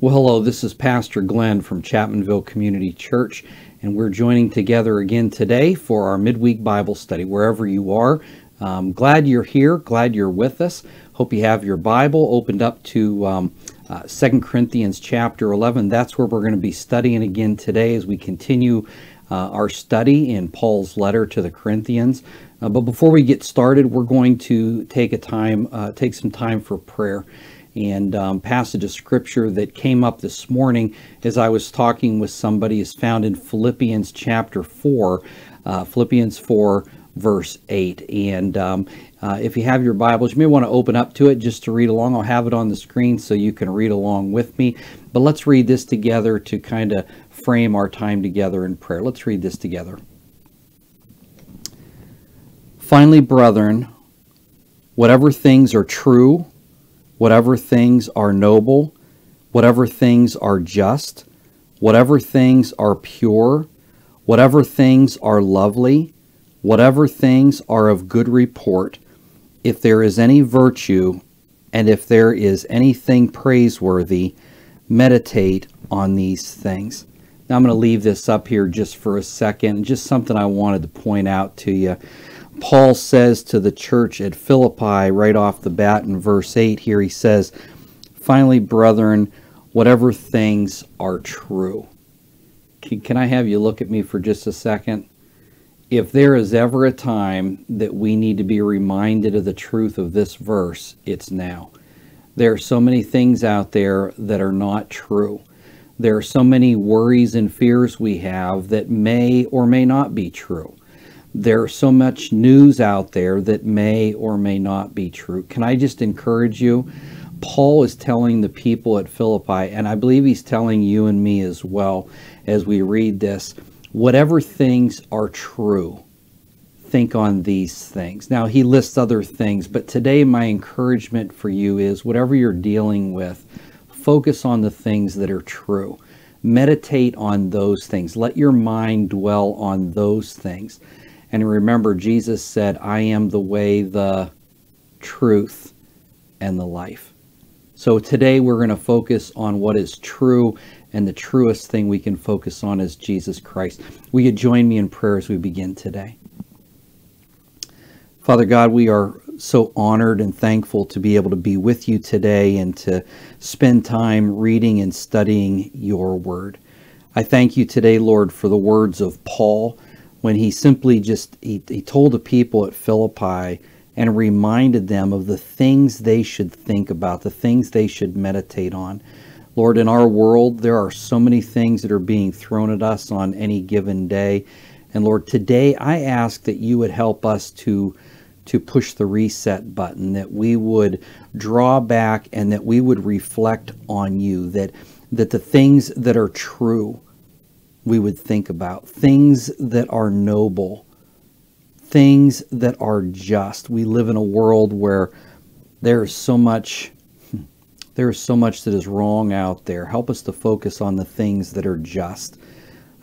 Well, hello, this is Pastor Glen from Chapmanville Community Church, and we're joining together again today for our midweek Bible study, wherever you are. Um, glad you're here, glad you're with us. Hope you have your Bible opened up to um, uh, 2 Corinthians chapter 11. That's where we're going to be studying again today as we continue uh, our study in Paul's letter to the Corinthians. Uh, but before we get started, we're going to take a time, uh, take some time for prayer and um, passage of scripture that came up this morning as I was talking with somebody is found in Philippians chapter 4, uh, Philippians 4, verse 8. And um, uh, if you have your Bibles, you may want to open up to it just to read along. I'll have it on the screen so you can read along with me. But let's read this together to kind of frame our time together in prayer. Let's read this together. Finally, brethren, whatever things are true, whatever things are noble, whatever things are just, whatever things are pure, whatever things are lovely, whatever things are of good report, if there is any virtue, and if there is anything praiseworthy, meditate on these things. Now I'm going to leave this up here just for a second, just something I wanted to point out to you. Paul says to the church at Philippi right off the bat in verse 8 here, he says, Finally, brethren, whatever things are true. Can, can I have you look at me for just a second? If there is ever a time that we need to be reminded of the truth of this verse, it's now. There are so many things out there that are not true. There are so many worries and fears we have that may or may not be true there's so much news out there that may or may not be true. Can I just encourage you? Paul is telling the people at Philippi, and I believe he's telling you and me as well as we read this whatever things are true, think on these things. Now, he lists other things, but today my encouragement for you is whatever you're dealing with, focus on the things that are true. Meditate on those things. Let your mind dwell on those things. And remember, Jesus said, I am the way, the truth, and the life. So today we're going to focus on what is true, and the truest thing we can focus on is Jesus Christ. Will you join me in prayer as we begin today? Father God, we are so honored and thankful to be able to be with you today and to spend time reading and studying your word. I thank you today, Lord, for the words of Paul when he simply just he, he told the people at Philippi and reminded them of the things they should think about, the things they should meditate on. Lord, in our world, there are so many things that are being thrown at us on any given day. And Lord, today I ask that you would help us to to push the reset button, that we would draw back and that we would reflect on you, that that the things that are true, we would think about, things that are noble, things that are just. We live in a world where there is so much there is so much that is wrong out there. Help us to focus on the things that are just.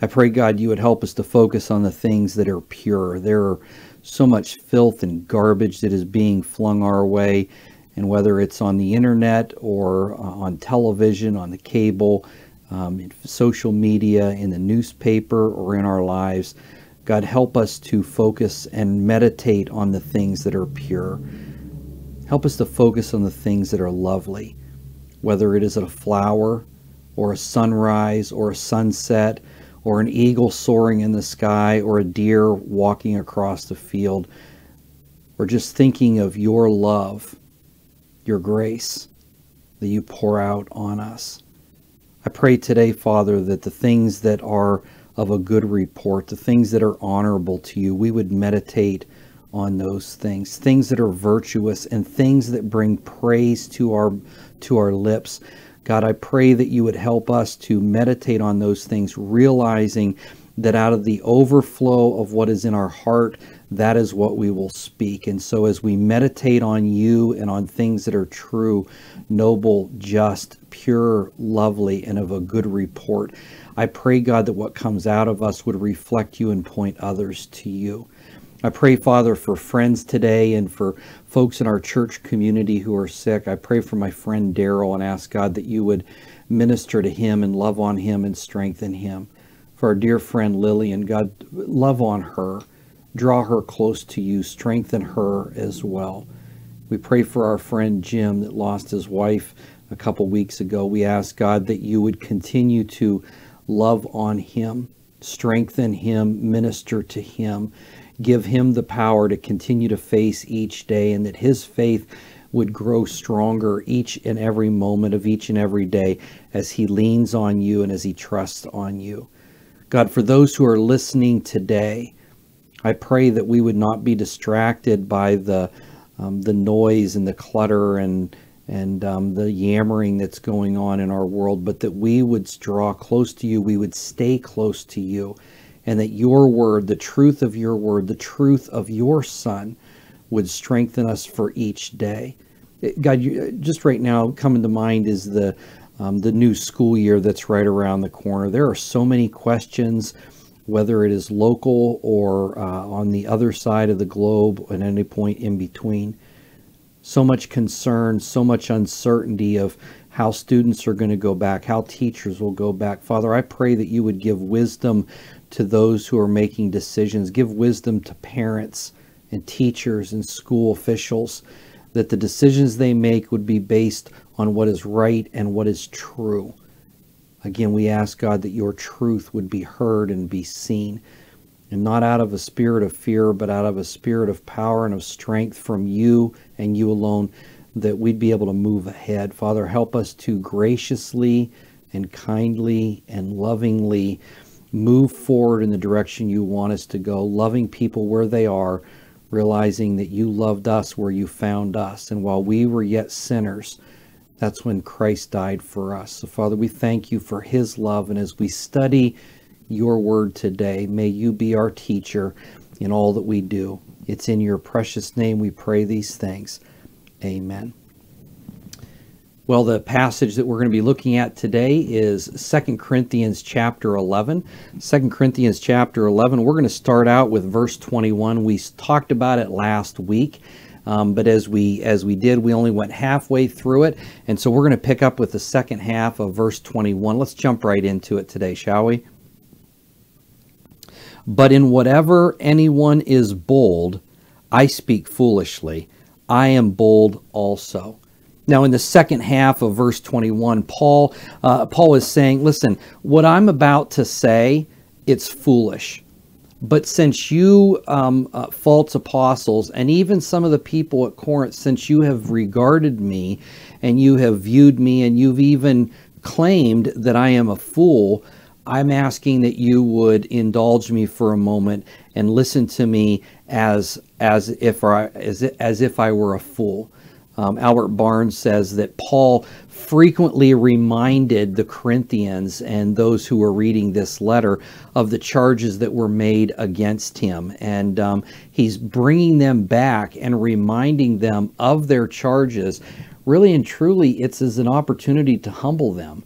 I pray God you would help us to focus on the things that are pure. There are so much filth and garbage that is being flung our way and whether it's on the internet or uh, on television, on the cable, um, in social media, in the newspaper, or in our lives. God, help us to focus and meditate on the things that are pure. Help us to focus on the things that are lovely, whether it is a flower, or a sunrise, or a sunset, or an eagle soaring in the sky, or a deer walking across the field, or just thinking of your love, your grace that you pour out on us. I pray today, Father, that the things that are of a good report, the things that are honorable to you, we would meditate on those things, things that are virtuous and things that bring praise to our to our lips. God, I pray that you would help us to meditate on those things, realizing that out of the overflow of what is in our heart, that is what we will speak. And so, as we meditate on you and on things that are true, noble, just, pure, lovely, and of a good report, I pray, God, that what comes out of us would reflect you and point others to you. I pray, Father, for friends today and for folks in our church community who are sick. I pray for my friend Daryl and ask God that you would minister to him and love on him and strengthen him. For our dear friend Lillian, God, love on her. Draw her close to you. Strengthen her as well. We pray for our friend Jim that lost his wife a couple weeks ago. We ask God that you would continue to love on him, strengthen him, minister to him, give him the power to continue to face each day, and that his faith would grow stronger each and every moment of each and every day as he leans on you and as he trusts on you. God, for those who are listening today, I pray that we would not be distracted by the um, the noise and the clutter and and um, the yammering that's going on in our world, but that we would draw close to you, we would stay close to you, and that your word, the truth of your word, the truth of your Son, would strengthen us for each day. God, you, just right now, coming to mind is the um, the new school year that's right around the corner. There are so many questions, whether it is local or uh, on the other side of the globe, at any point in between. So much concern, so much uncertainty of how students are going to go back, how teachers will go back. Father, I pray that you would give wisdom to those who are making decisions, give wisdom to parents and teachers and school officials that the decisions they make would be based on what is right and what is true. Again, we ask God that your truth would be heard and be seen, and not out of a spirit of fear, but out of a spirit of power and of strength from you and you alone, that we'd be able to move ahead. Father, help us to graciously and kindly and lovingly move forward in the direction you want us to go, loving people where they are realizing that you loved us where you found us. And while we were yet sinners, that's when Christ died for us. So, Father, we thank you for his love. And as we study your word today, may you be our teacher in all that we do. It's in your precious name we pray these things. Amen. Well, the passage that we're going to be looking at today is Second Corinthians chapter 11. 2 Corinthians chapter 11, we're going to start out with verse 21. We talked about it last week. Um, but as we as we did, we only went halfway through it, and so we're going to pick up with the second half of verse 21. Let's jump right into it today, shall we? But in whatever anyone is bold, I speak foolishly. I am bold also. Now, in the second half of verse 21, Paul, uh, Paul is saying, listen, what I'm about to say, it's foolish. But since you, um, uh, false apostles, and even some of the people at Corinth, since you have regarded me and you have viewed me and you've even claimed that I am a fool, I'm asking that you would indulge me for a moment and listen to me as as if I as, as if I were a fool. Um, Albert Barnes says that Paul frequently reminded the Corinthians and those who were reading this letter of the charges that were made against him. And um, he's bringing them back and reminding them of their charges. Really and truly, it's as an opportunity to humble them,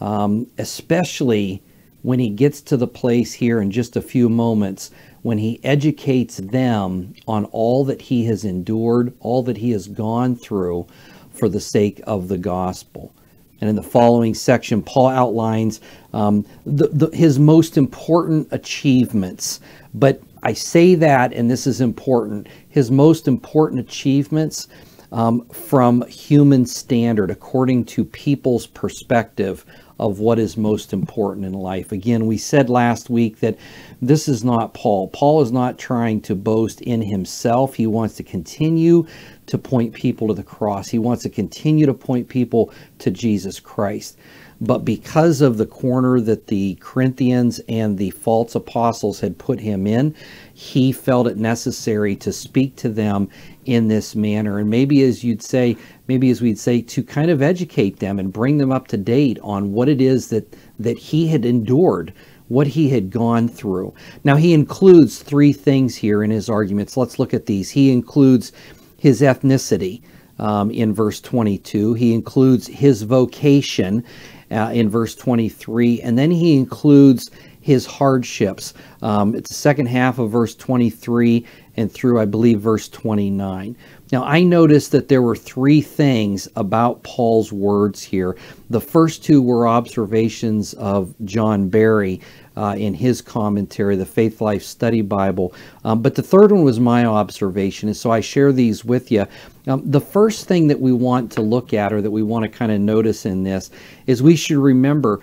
um, especially when he gets to the place here in just a few moments when he educates them on all that he has endured, all that he has gone through for the sake of the gospel. And in the following section, Paul outlines um, the, the, his most important achievements. But I say that, and this is important, his most important achievements um, from human standard, according to people's perspective of what is most important in life. Again, we said last week that this is not Paul. Paul is not trying to boast in himself. He wants to continue to point people to the cross. He wants to continue to point people to Jesus Christ. But because of the corner that the Corinthians and the false apostles had put him in, he felt it necessary to speak to them in this manner. And maybe as you'd say, maybe as we'd say, to kind of educate them and bring them up to date on what it is that, that he had endured, what he had gone through. Now, he includes three things here in his arguments. Let's look at these. He includes his ethnicity. Um, in verse 22. He includes his vocation uh, in verse 23, and then he includes his hardships. Um, it's the second half of verse 23 and through, I believe, verse 29. Now, I noticed that there were three things about Paul's words here. The first two were observations of John Barry uh, in his commentary, the Faithlife Study Bible. Um, but the third one was my observation, and so I share these with you. Um, the first thing that we want to look at, or that we want to kind of notice in this, is we should remember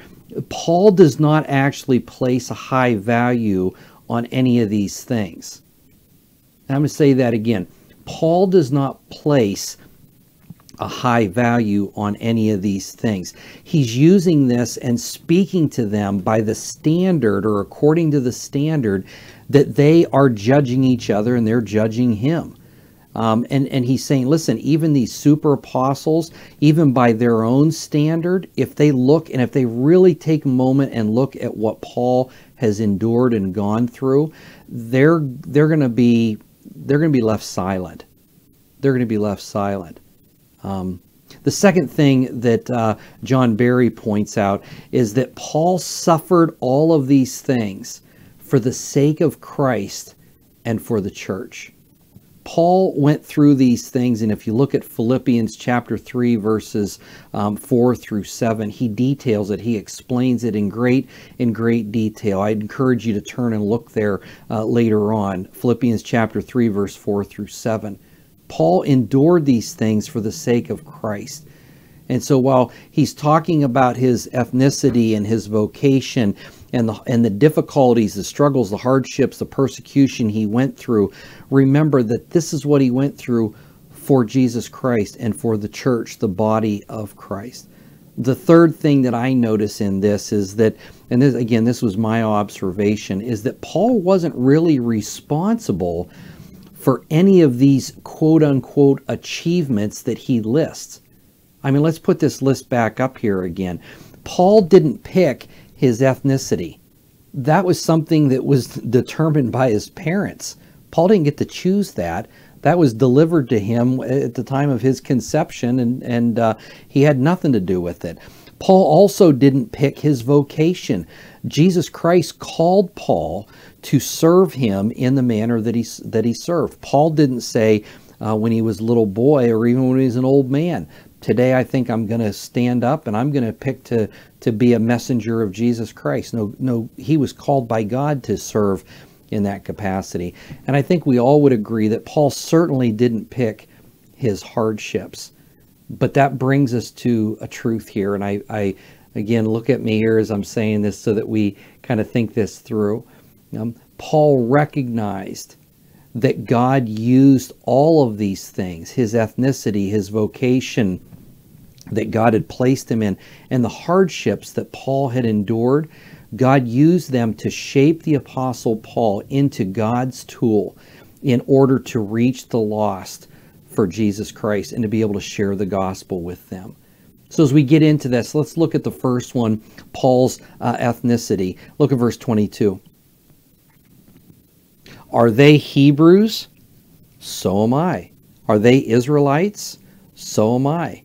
Paul does not actually place a high value on any of these things. I'm going to say that again. Paul does not place a high value on any of these things. He's using this and speaking to them by the standard or according to the standard that they are judging each other and they're judging him. Um, and, and he's saying, listen, even these super apostles, even by their own standard, if they look and if they really take a moment and look at what Paul has endured and gone through, they're they're going to be they're going to be left silent. They're going to be left silent. Um, the second thing that uh, John Barry points out is that Paul suffered all of these things for the sake of Christ and for the church. Paul went through these things, and if you look at Philippians chapter 3, verses um, 4 through 7, he details it. He explains it in great, in great detail. I'd encourage you to turn and look there uh, later on. Philippians chapter 3, verse 4 through 7. Paul endured these things for the sake of Christ. And so while he's talking about his ethnicity and his vocation, and the, and the difficulties, the struggles, the hardships, the persecution he went through, remember that this is what he went through for Jesus Christ and for the church, the body of Christ. The third thing that I notice in this is that, and this, again, this was my observation, is that Paul wasn't really responsible for any of these quote unquote achievements that he lists. I mean, let's put this list back up here again. Paul didn't pick his ethnicity. That was something that was determined by his parents. Paul didn't get to choose that. That was delivered to him at the time of his conception, and, and uh, he had nothing to do with it. Paul also didn't pick his vocation. Jesus Christ called Paul to serve him in the manner that he, that he served. Paul didn't say uh, when he was a little boy or even when he was an old man, today I think I'm going to stand up and I'm going to pick to to be a messenger of Jesus Christ. No, no, he was called by God to serve in that capacity. And I think we all would agree that Paul certainly didn't pick his hardships. But that brings us to a truth here. And I, I again, look at me here as I'm saying this so that we kind of think this through. Um, Paul recognized that God used all of these things his ethnicity, his vocation that God had placed him in, and the hardships that Paul had endured. God used them to shape the Apostle Paul into God's tool in order to reach the lost for Jesus Christ and to be able to share the gospel with them. So, as we get into this, let's look at the first one Paul's uh, ethnicity. Look at verse 22. Are they Hebrews? So am I. Are they Israelites? So am I.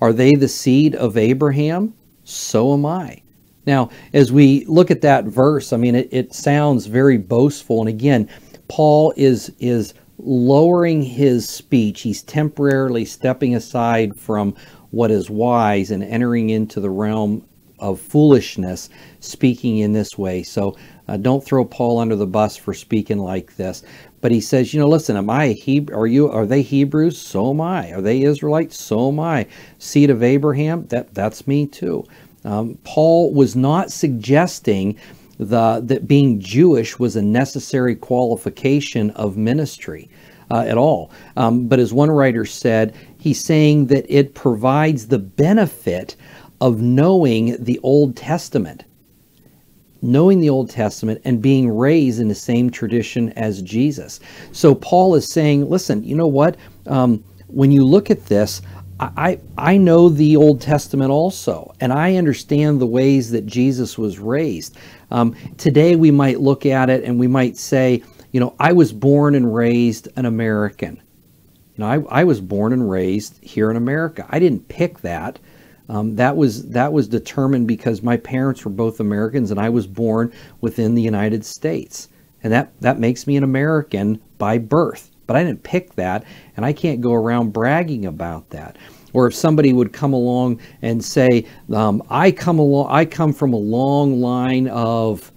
Are they the seed of Abraham? So am I. Now, as we look at that verse, I mean, it, it sounds very boastful. And again, Paul is is lowering his speech. He's temporarily stepping aside from what is wise and entering into the realm of foolishness, speaking in this way. So uh, don't throw Paul under the bus for speaking like this. But he says, you know, listen, am I a Hebrew? Are you? Are they Hebrews? So am I. Are they Israelites? So am I. Seed of Abraham? That that's me too. Um, Paul was not suggesting the that being Jewish was a necessary qualification of ministry. Uh, at all. Um, but as one writer said, he's saying that it provides the benefit of knowing the Old Testament knowing the Old Testament and being raised in the same tradition as Jesus. So Paul is saying, listen, you know what? Um, when you look at this, I, I know the Old Testament also, and I understand the ways that Jesus was raised. Um, today, we might look at it and we might say, you know, I was born and raised an American. You know, I, I was born and raised here in America. I didn't pick that. Um, that was that was determined because my parents were both Americans and I was born within the United States. and that that makes me an American by birth. But I didn't pick that, and I can't go around bragging about that. Or if somebody would come along and say, um, "I come along, I come from a long line of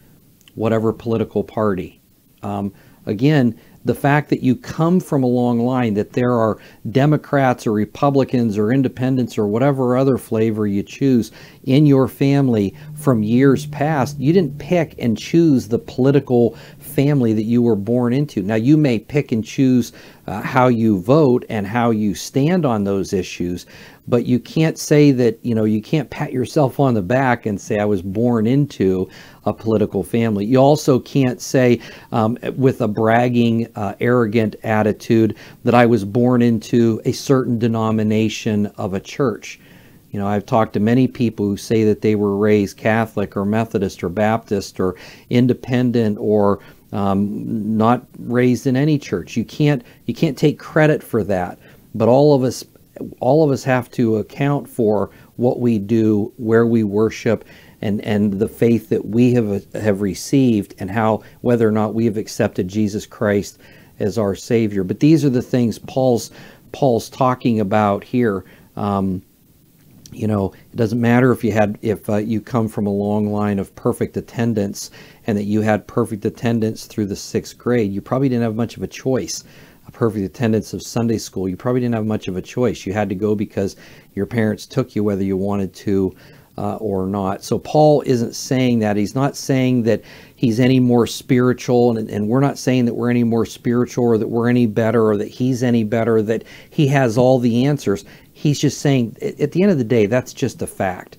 whatever political party." Um, again, the fact that you come from a long line, that there are Democrats or Republicans or independents or whatever other flavor you choose in your family from years past, you didn't pick and choose the political family that you were born into. Now, you may pick and choose uh, how you vote and how you stand on those issues, but you can't say that, you know, you can't pat yourself on the back and say, I was born into a political family. You also can't say um, with a bragging, uh, arrogant attitude that I was born into a certain denomination of a church. You know, I've talked to many people who say that they were raised Catholic or Methodist or Baptist or independent or um, not raised in any church. You can't you can't take credit for that. But all of us all of us have to account for what we do, where we worship, and and the faith that we have have received, and how whether or not we have accepted Jesus Christ as our Savior. But these are the things Paul's Paul's talking about here. Um, you know, it doesn't matter if you had if uh, you come from a long line of perfect attendance and that you had perfect attendance through the sixth grade. You probably didn't have much of a choice a perfect attendance of Sunday school, you probably didn't have much of a choice. You had to go because your parents took you whether you wanted to uh, or not. So Paul isn't saying that. He's not saying that he's any more spiritual, and, and we're not saying that we're any more spiritual or that we're any better or that he's any better, that he has all the answers. He's just saying, at the end of the day, that's just a fact.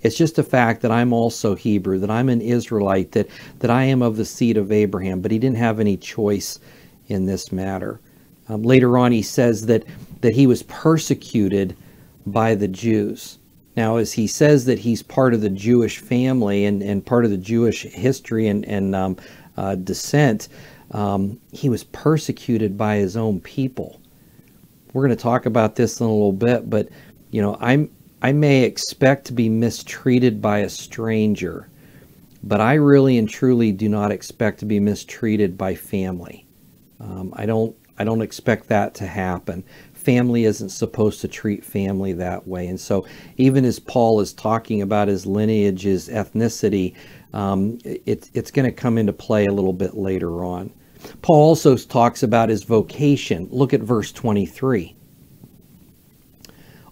It's just a fact that I'm also Hebrew, that I'm an Israelite, that, that I am of the seed of Abraham, but he didn't have any choice in this matter. Um, later on, he says that, that he was persecuted by the Jews. Now, as he says that he's part of the Jewish family and, and part of the Jewish history and, and um, uh, descent, um, he was persecuted by his own people. We're going to talk about this in a little bit, but you know, I'm I may expect to be mistreated by a stranger, but I really and truly do not expect to be mistreated by family. Um, I don't I don't expect that to happen. Family isn't supposed to treat family that way. And so, even as Paul is talking about his lineage, his ethnicity, um, it, it's going to come into play a little bit later on. Paul also talks about his vocation. Look at verse 23.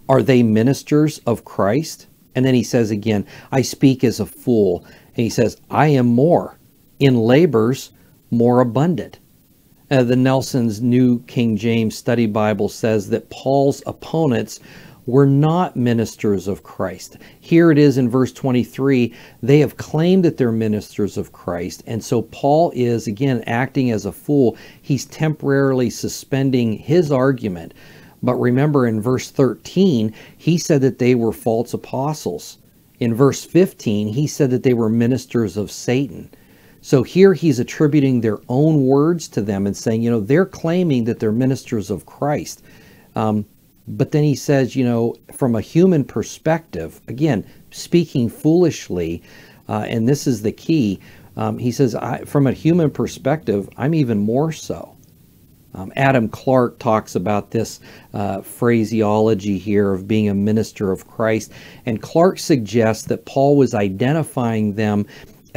Are they ministers of Christ? And then he says again, I speak as a fool. And he says, I am more in labors more abundant. Uh, the Nelson's New King James Study Bible says that Paul's opponents were not ministers of Christ. Here it is in verse 23 they have claimed that they're ministers of Christ. And so Paul is, again, acting as a fool. He's temporarily suspending his argument. But remember in verse 13, he said that they were false apostles. In verse 15, he said that they were ministers of Satan. So here he's attributing their own words to them and saying, you know, they're claiming that they're ministers of Christ. Um, but then he says, you know, from a human perspective, again, speaking foolishly, uh, and this is the key, um, he says, from a human perspective, I'm even more so. Um, Adam Clarke talks about this uh, phraseology here of being a minister of Christ, and Clarke suggests that Paul was identifying them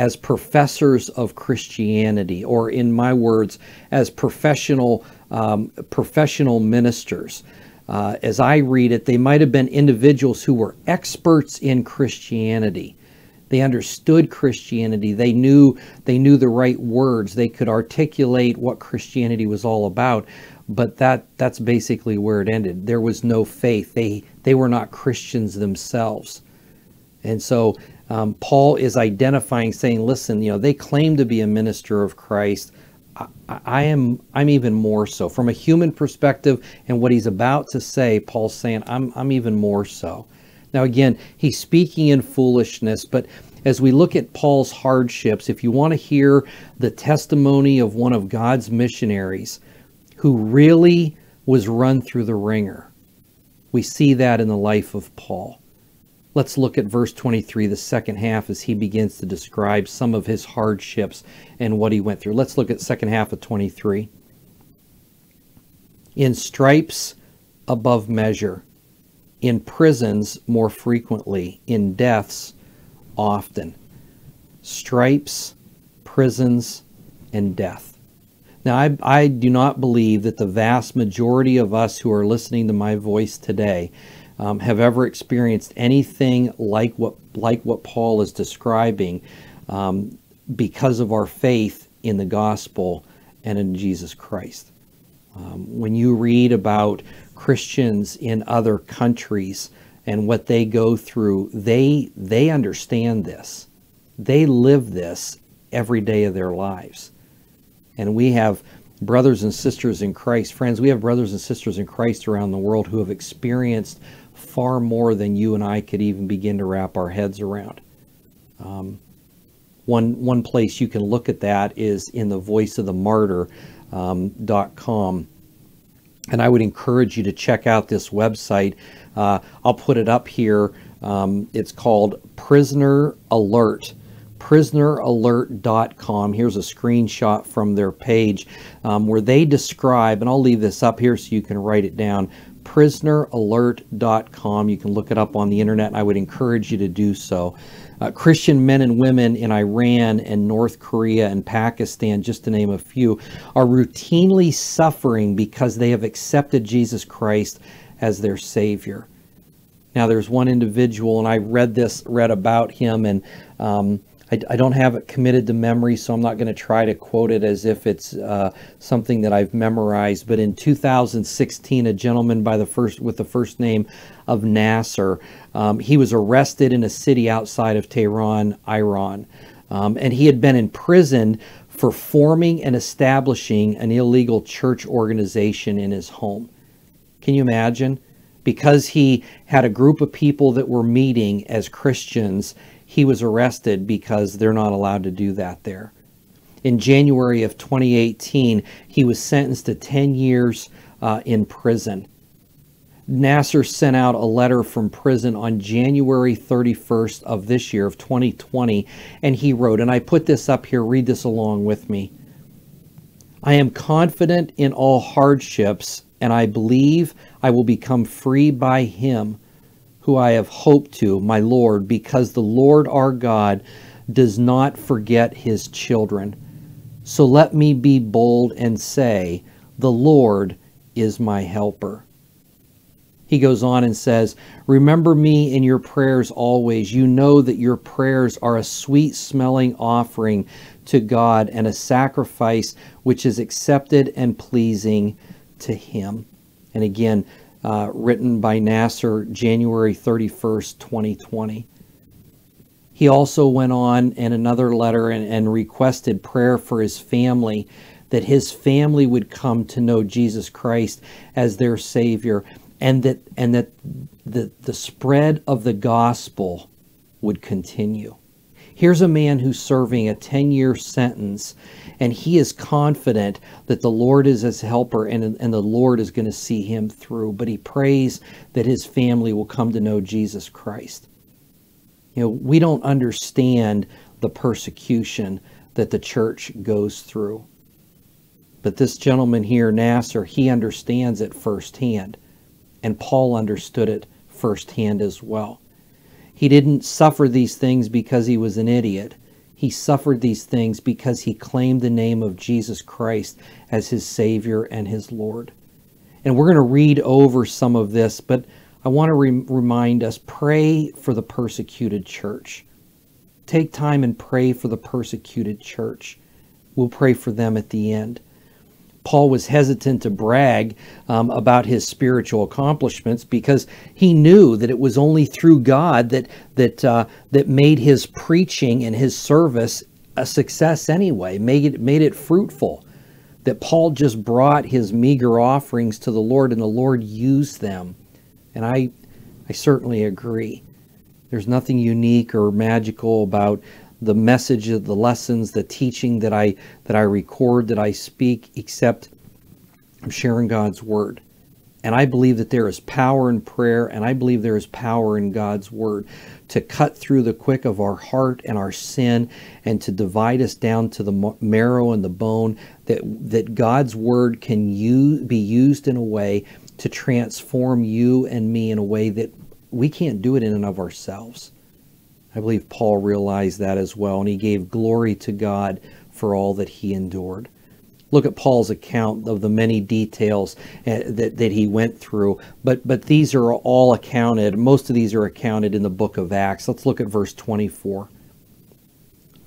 as professors of Christianity, or in my words, as professional um, professional ministers. Uh, as I read it, they might have been individuals who were experts in Christianity. They understood Christianity. They knew they knew the right words. They could articulate what Christianity was all about. But that that's basically where it ended. There was no faith. They they were not Christians themselves. And so um, Paul is identifying, saying, "Listen, you know, they claim to be a minister of Christ. I, I, am. I'm even more so from a human perspective, and what he's about to say. Paul's saying, I'm. I'm even more so. Now, again, he's speaking in foolishness, but as we look at Paul's hardships, if you want to hear the testimony of one of God's missionaries who really was run through the wringer, we see that in the life of Paul. Let's look at verse 23, the second half, as he begins to describe some of his hardships and what he went through. Let's look at second half of 23. In stripes above measure, in prisons more frequently, in deaths often. Stripes, prisons, and death. Now, I, I do not believe that the vast majority of us who are listening to my voice today um, have ever experienced anything like what like what Paul is describing um, because of our faith in the gospel and in Jesus Christ. Um, when you read about Christians in other countries and what they go through, they they understand this. They live this every day of their lives. And we have brothers and sisters in Christ, friends, we have brothers and sisters in Christ around the world who have experienced far more than you and I could even begin to wrap our heads around. Um, one, one place you can look at that is in the voice of the martyr.com. Um, and I would encourage you to check out this website. Uh, I'll put it up here. Um, it's called Prisoner Alert prisoneralert.com. Here's a screenshot from their page um, where they describe, and I'll leave this up here so you can write it down prisoneralert.com. You can look it up on the internet, I would encourage you to do so. Uh, Christian men and women in Iran and North Korea and Pakistan, just to name a few, are routinely suffering because they have accepted Jesus Christ as their Savior. Now, there's one individual, and I read this, read about him, and um, I, I, don't have it committed to memory, so I'm not going to try to quote it as if it's uh, something that I've memorized. But in 2016, a gentleman by the first with the first name of Nasser, um, he was arrested in a city outside of Tehran, Iran, um, and he had been imprisoned for forming and establishing an illegal church organization in his home. Can you imagine? Because he had a group of people that were meeting as Christians he was arrested because they're not allowed to do that there. In January of 2018, he was sentenced to 10 years uh, in prison. Nasser sent out a letter from prison on January 31st of this year, of 2020, and he wrote, and I put this up here, read this along with me. I am confident in all hardships, and I believe I will become free by him who I have hoped to, my Lord, because the Lord our God does not forget his children. So let me be bold and say, The Lord is my helper. He goes on and says, Remember me in your prayers always. You know that your prayers are a sweet smelling offering to God and a sacrifice which is accepted and pleasing to Him. And again, uh, written by Nasser January 31st, 2020. He also went on in another letter and, and requested prayer for his family, that his family would come to know Jesus Christ as their Savior, and that and that the, the spread of the gospel would continue. Here's a man who's serving a 10 year sentence and he is confident that the Lord is his helper and, and the Lord is going to see him through. But he prays that his family will come to know Jesus Christ. You know, we don't understand the persecution that the church goes through. But this gentleman here, Nasser, he understands it firsthand. And Paul understood it firsthand as well. He didn't suffer these things because he was an idiot. He suffered these things because he claimed the name of Jesus Christ as his Savior and his Lord. And we're going to read over some of this, but I want to re- remind us pray for the persecuted church. Take time and pray for the persecuted church. We'll pray for them at the end. Paul was hesitant to brag um, about his spiritual accomplishments because he knew that it was only through God that that uh, that made his preaching and his service a success anyway, made it made it fruitful. That Paul just brought his meager offerings to the Lord and the Lord used them. And I I certainly agree. There's nothing unique or magical about the message of the lessons, the teaching that I that I record, that I speak, except I'm sharing God's word. And I believe that there is power in prayer, and I believe there is power in God's word to cut through the quick of our heart and our sin and to divide us down to the marrow and the bone, that, that God's word can use, be used in a way to transform you and me in a way that we can't do it in and of ourselves. I believe Paul realized that as well, and he gave glory to God for all that he endured. Look at Paul's account of the many details uh, that, that he went through, but, but these are all accounted, most of these are accounted in the book of Acts. Let's look at verse 24.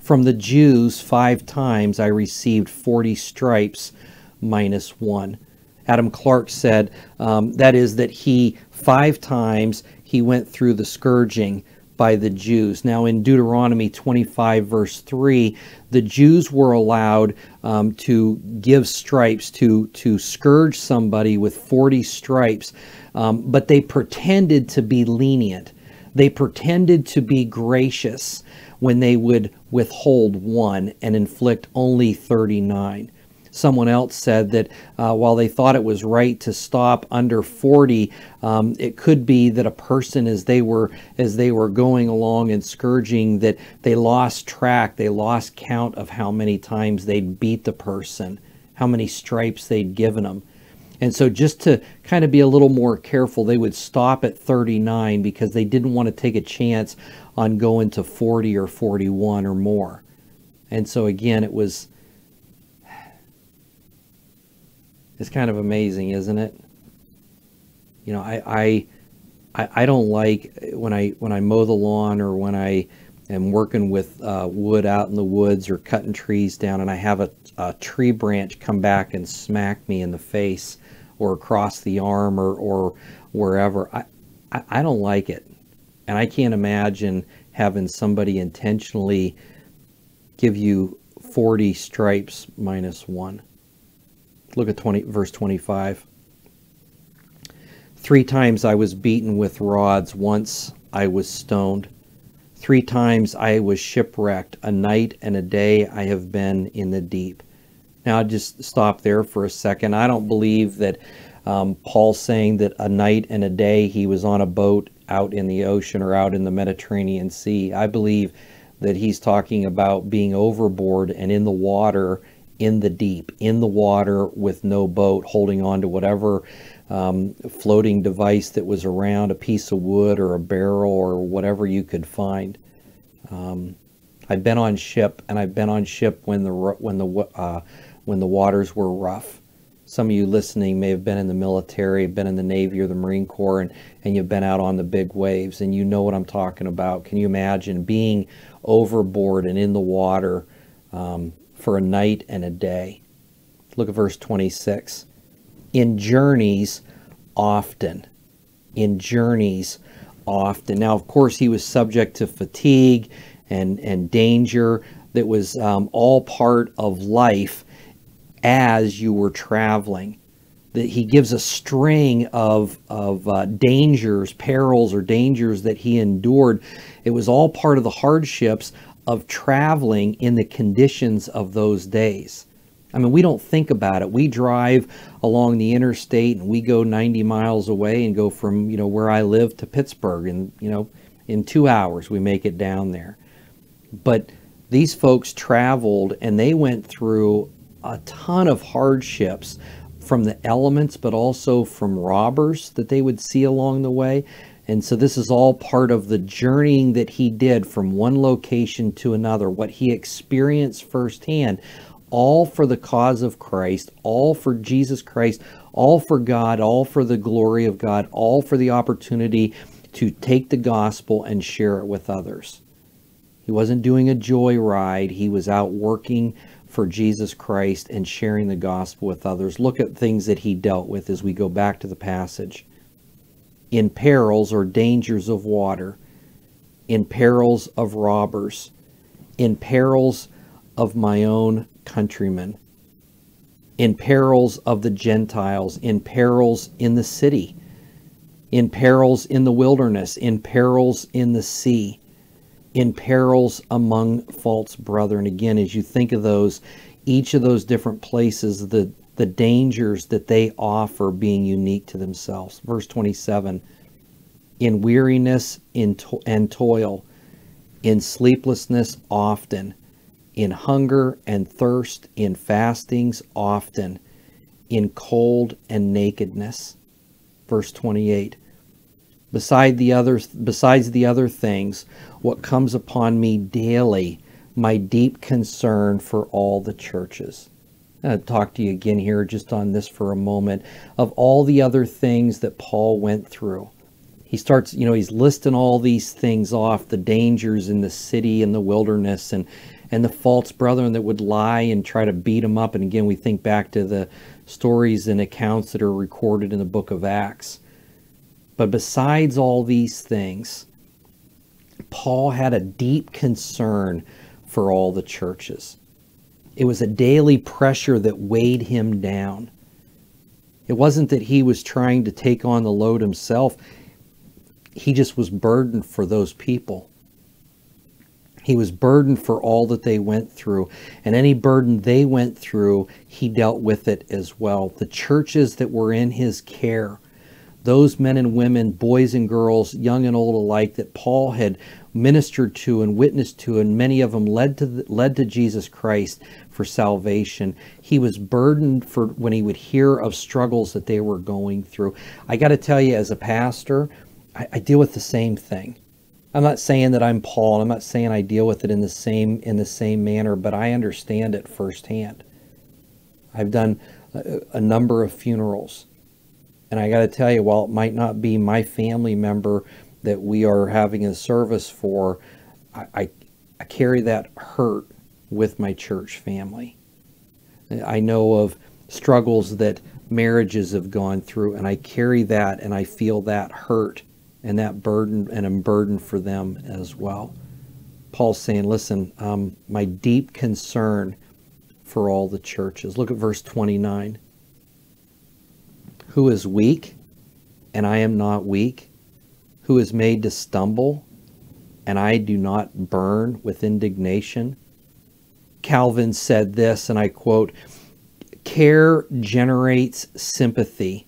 From the Jews, five times I received 40 stripes minus one. Adam Clarke said um, that is, that he five times he went through the scourging by the Jews. Now, in Deuteronomy 25, verse 3, the Jews were allowed um, to give stripes, to, to scourge somebody with 40 stripes, um, but they pretended to be lenient. They pretended to be gracious when they would withhold one and inflict only 39 someone else said that uh, while they thought it was right to stop under 40, um, it could be that a person, as they were as they were going along and scourging, that they lost track, they lost count of how many times they'd beat the person, how many stripes they'd given them. And so, just to kind of be a little more careful, they would stop at 39 because they didn't want to take a chance on going to 40 or 41 or more. And so, again, it was It's kind of amazing, isn't it? You know, I, I, I don't like when I when I mow the lawn or when I am working with uh, wood out in the woods or cutting trees down, and I have a, a tree branch come back and smack me in the face or across the arm or, or wherever. I, I, I don't like it, and I can't imagine having somebody intentionally give you 40 stripes minus one. Look at 20, verse 25. Three times I was beaten with rods, once I was stoned. Three times I was shipwrecked. A night and a day I have been in the deep. Now, I'll just stop there for a second. I don't believe that um, Paul's saying that a night and a day he was on a boat out in the ocean or out in the Mediterranean Sea. I believe that he's talking about being overboard and in the water in the deep, in the water with no boat, holding on to whatever um, floating device that was around, a piece of wood or a barrel or whatever you could find. Um, I've been on ship, and I've been on ship when the when the uh, when the waters were rough. Some of you listening may have been in the military, been in the Navy or the Marine Corps, and, and you've been out on the big waves, and you know what I'm talking about. Can you imagine being overboard and in the water um, for a night and a day. Look at verse 26. In journeys often. In journeys often. Now, of course, he was subject to fatigue and, and danger that was um, all part of life as you were traveling. That he gives a string of, of uh, dangers, perils, or dangers that he endured. It was all part of the hardships of traveling in the conditions of those days. I mean, we don't think about it. We drive along the interstate and we go 90 miles away and go from, you know, where I live to Pittsburgh and, you know, in 2 hours we make it down there. But these folks traveled and they went through a ton of hardships from the elements but also from robbers that they would see along the way. And so this is all part of the journeying that he did from one location to another, what he experienced firsthand, all for the cause of Christ, all for Jesus Christ, all for God, all for the glory of God, all for the opportunity to take the gospel and share it with others. He wasn't doing a joy ride, he was out working for Jesus Christ and sharing the gospel with others. Look at things that he dealt with as we go back to the passage in perils or dangers of water, in perils of robbers, in perils of my own countrymen, in perils of the Gentiles, in perils in the city, in perils in the wilderness, in perils in the sea, in perils among false brethren. Again, as you think of those, each of those different places, the the dangers that they offer being unique to themselves. Verse 27 In weariness and toil, in sleeplessness often, in hunger and thirst, in fastings often, in cold and nakedness. Verse 28 Beside the other, besides the other things, what comes upon me daily, my deep concern for all the churches. I'll talk to you again here just on this for a moment of all the other things that Paul went through. He starts, you know, he's listing all these things off the dangers in the city and the wilderness and and the false brethren that would lie and try to beat him up. And again, we think back to the stories and accounts that are recorded in the book of Acts. But besides all these things, Paul had a deep concern for all the churches. It was a daily pressure that weighed him down. It wasn't that he was trying to take on the load himself, he just was burdened for those people. He was burdened for all that they went through. And any burden they went through, he dealt with it as well. The churches that were in his care, those men and women, boys and girls, young and old alike, that Paul had ministered to and witnessed to, and many of them led to the, led to Jesus Christ for salvation. He was burdened for when he would hear of struggles that they were going through. I got to tell you, as a pastor, I, I deal with the same thing. I'm not saying that I'm Paul. I'm not saying I deal with it in the same in the same manner, but I understand it firsthand. I've done a, a number of funerals, and I got to tell you, while it might not be my family member that we are having a service for, I, I, I carry that hurt with my church family. I know of struggles that marriages have gone through, and I carry that and I feel that hurt and that burden, and I'm burdened for them as well. Paul's saying, listen, um, my deep concern for all the churches. Look at verse 29. Who is weak, and I am not weak? who is made to stumble, and I do not burn with indignation? Calvin said this, and I quote Care generates sympathy,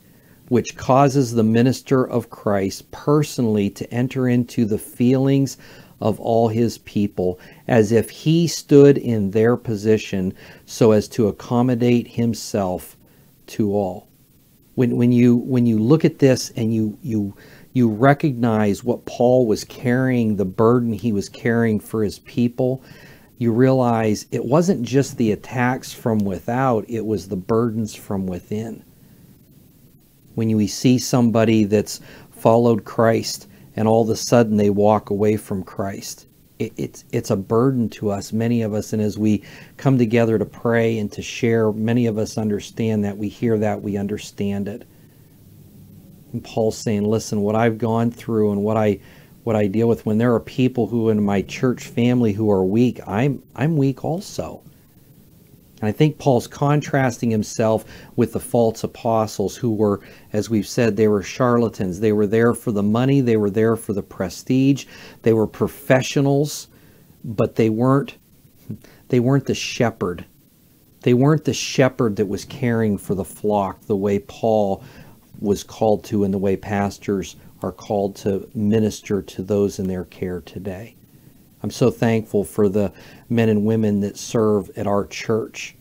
which causes the minister of Christ personally to enter into the feelings of all his people as if he stood in their position so as to accommodate himself to all. When, when you when you look at this and you you you recognize what Paul was carrying, the burden he was carrying for his people, you realize it wasn't just the attacks from without, it was the burdens from within. When we see somebody that's followed Christ and all of a sudden they walk away from Christ, it, it's, it's a burden to us, many of us. And as we come together to pray and to share, many of us understand that. We hear that, we understand it. And Paul's saying, listen, what I've gone through and what I what I deal with when there are people who in my church family who are weak, I'm I'm weak also. And I think Paul's contrasting himself with the false apostles who were, as we've said, they were charlatans. They were there for the money, they were there for the prestige, they were professionals, but they weren't they weren't the shepherd. They weren't the shepherd that was caring for the flock the way Paul was called to and the way pastors are called to minister to those in their care today. I'm so thankful for the men and women that serve at our church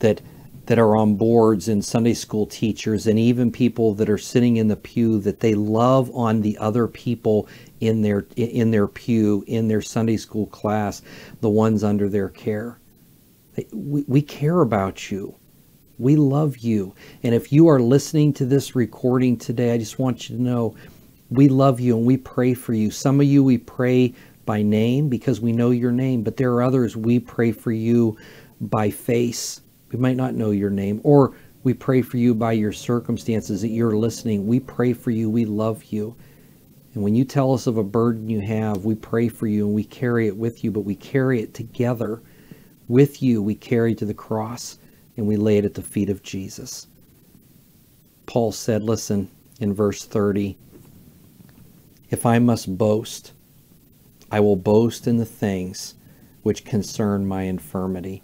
that that are on boards and Sunday school teachers and even people that are sitting in the pew that they love on the other people in their in their pew in their Sunday school class the ones under their care we, we care about you we love you. And if you are listening to this recording today, I just want you to know we love you and we pray for you. Some of you we pray by name because we know your name, but there are others we pray for you by face. We might not know your name, or we pray for you by your circumstances that you're listening. We pray for you. We love you. And when you tell us of a burden you have, we pray for you and we carry it with you, but we carry it together. With you, we carry to the cross and we lay it at the feet of Jesus. Paul said, listen, in verse 30, if I must boast, I will boast in the things which concern my infirmity.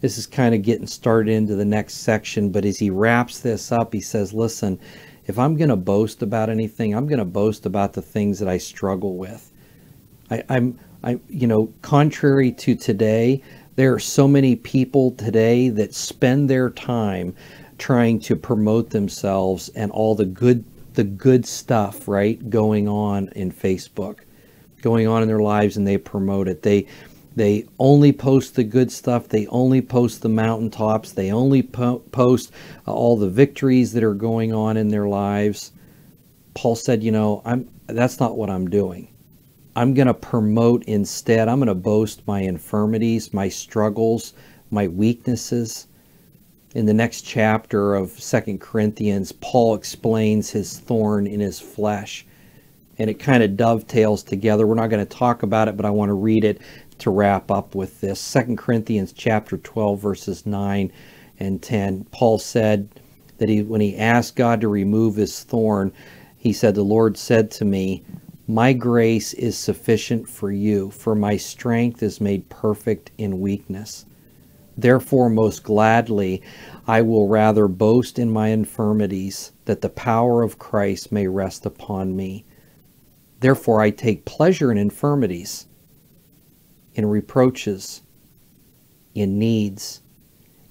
this is kind of getting started into the next section, but as he wraps this up, he says, Listen, if I'm going to boast about anything, I'm going to boast about the things that I struggle with. I, I'm, I, you know, contrary to today, there are so many people today that spend their time trying to promote themselves and all the good, the good stuff, right, going on in Facebook, going on in their lives, and they promote it. They, they only post the good stuff. They only post the mountaintops. They only po- post uh, all the victories that are going on in their lives. Paul said, "You know, I'm that's not what I'm doing. I'm going to promote instead. I'm going to boast my infirmities, my struggles, my weaknesses." In the next chapter of Second Corinthians, Paul explains his thorn in his flesh and it kind of dovetails together. We're not going to talk about it, but I want to read it to wrap up with this. Second Corinthians chapter 12 verses 9 and 10. Paul said that he when he asked God to remove his thorn, he said the Lord said to me, "My grace is sufficient for you, for my strength is made perfect in weakness." Therefore, most gladly, I will rather boast in my infirmities, that the power of Christ may rest upon me. Therefore, I take pleasure in infirmities in reproaches, in needs,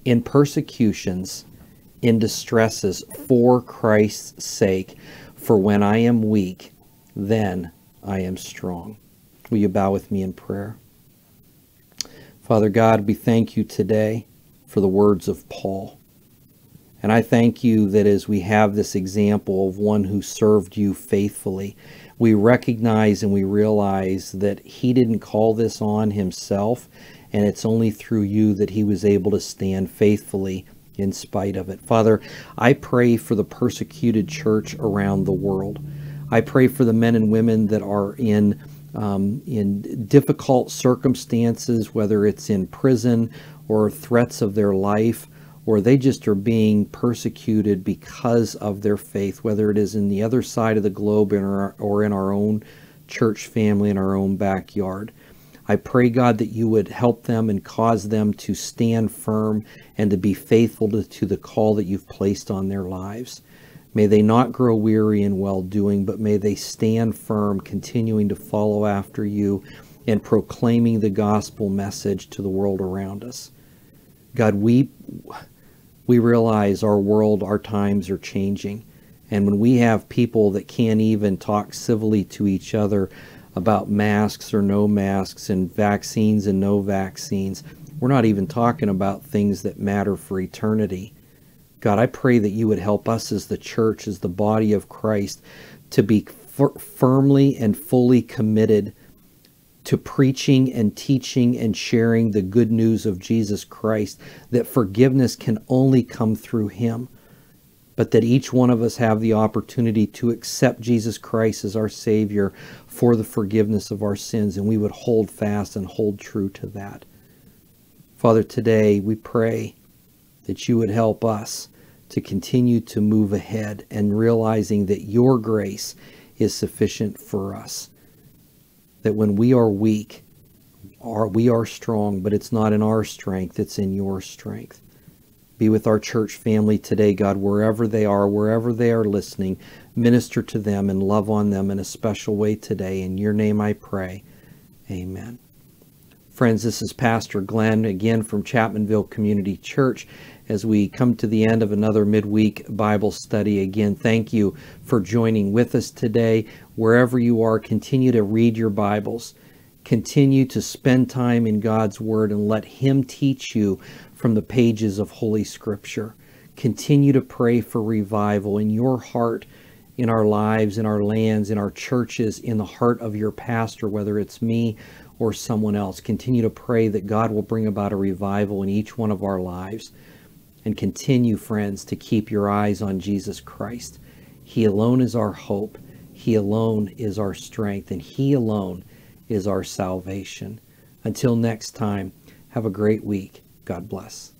in persecutions, in distresses for Christ's sake. For when I am weak, then I am strong. Will you bow with me in prayer? Father God, we thank you today for the words of Paul. And I thank you that as we have this example of one who served you faithfully, we recognize and we realize that he didn't call this on himself, and it's only through you that he was able to stand faithfully in spite of it. Father, I pray for the persecuted church around the world. I pray for the men and women that are in um, in difficult circumstances, whether it's in prison or threats of their life or they just are being persecuted because of their faith, whether it is in the other side of the globe or in our own church family in our own backyard. I pray, God, that you would help them and cause them to stand firm and to be faithful to, to the call that you've placed on their lives. May they not grow weary in well doing, but may they stand firm, continuing to follow after you and proclaiming the gospel message to the world around us. God, we we realize our world, our times are changing. And when we have people that can't even talk civilly to each other about masks or no masks and vaccines and no vaccines, we're not even talking about things that matter for eternity. God, I pray that you would help us as the church, as the body of Christ, to be f- firmly and fully committed to preaching and teaching and sharing the good news of Jesus Christ, that forgiveness can only come through Him, but that each one of us have the opportunity to accept Jesus Christ as our Savior for the forgiveness of our sins, and we would hold fast and hold true to that. Father, today we pray that you would help us to continue to move ahead and realizing that your grace is sufficient for us that when we are weak, are, we are strong, but it's not in our strength, it's in your strength. Be with our church family today, God, wherever they are, wherever they are listening. Minister to them and love on them in a special way today. In your name I pray. Amen. Friends, this is Pastor Glen again from Chapmanville Community Church. As we come to the end of another midweek Bible study, again, thank you for joining with us today wherever you are, continue to read your Bibles. Continue to spend time in God's Word and let Him teach you from the pages of Holy Scripture. Continue to pray for revival in your heart, in our lives, in our lands, in our churches, in the heart of your pastor, whether it's me or someone else. Continue to pray that God will bring about a revival in each one of our lives. And continue, friends, to keep your eyes on Jesus Christ. He alone is our hope. He alone is our strength, and He alone is our salvation. Until next time, have a great week. God bless.